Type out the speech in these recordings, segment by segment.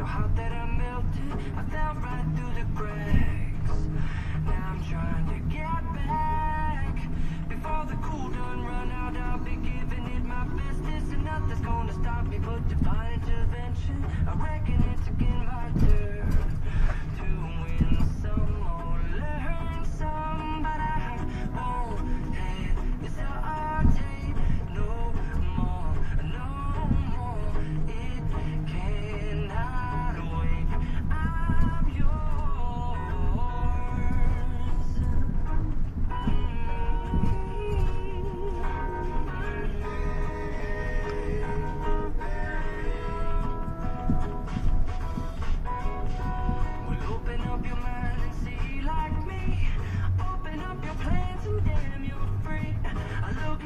so hot that I melted. I fell right through the cracks. Now I'm trying to get back. Before the cool done run out, I'll be giving it my bestest. And nothing's gonna stop me but divine intervention. I reckon it's again my turn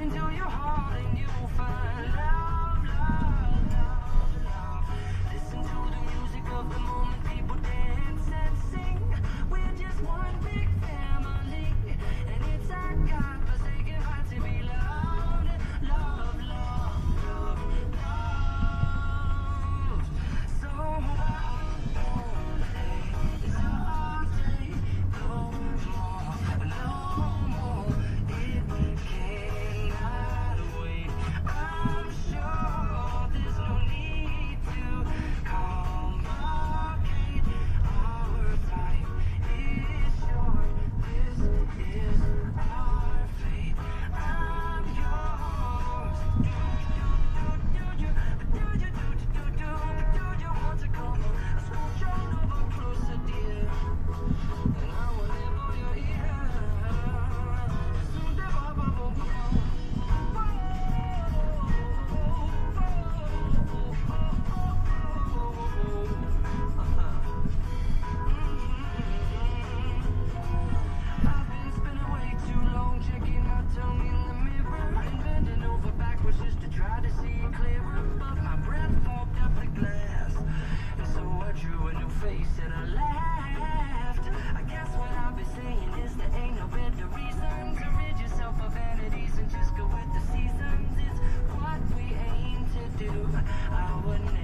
into your heart and you'll find. Wouldn't.